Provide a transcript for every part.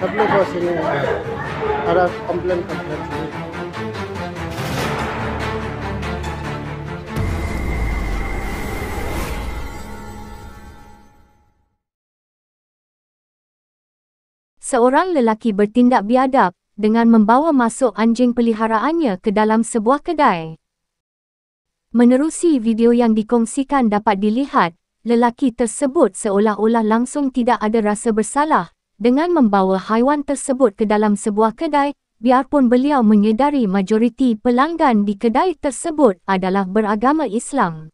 Bos ini. Ada komplain komplain sini. Seorang lelaki bertindak biadab dengan membawa masuk anjing peliharaannya ke dalam sebuah kedai. Menerusi video yang dikongsikan dapat dilihat, lelaki tersebut seolah-olah langsung tidak ada rasa bersalah dengan membawa haiwan tersebut ke dalam sebuah kedai, biarpun beliau menyedari majoriti pelanggan di kedai tersebut adalah beragama Islam.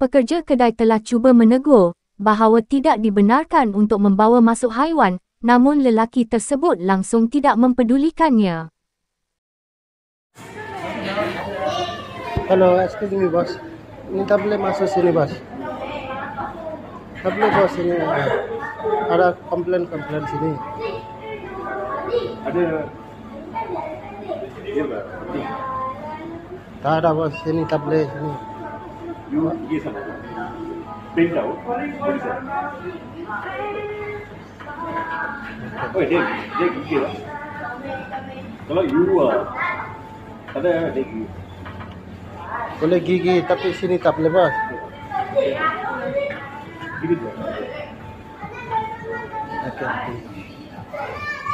Pekerja kedai telah cuba menegur bahawa tidak dibenarkan untuk membawa masuk haiwan, namun lelaki tersebut langsung tidak mempedulikannya. Hello, excuse me bos. Ini tak boleh masuk sini bos. Tak boleh bos ini. Ada komplain komplain sini. ada Tak ada bos sini tak boleh sini. you pergi sama tahu polis Oh, dia dia gigi lah. Kalau you ah, ada dia gigi. Boleh gigi tapi sini tak boleh bos. Big Brother. Aquela coisa.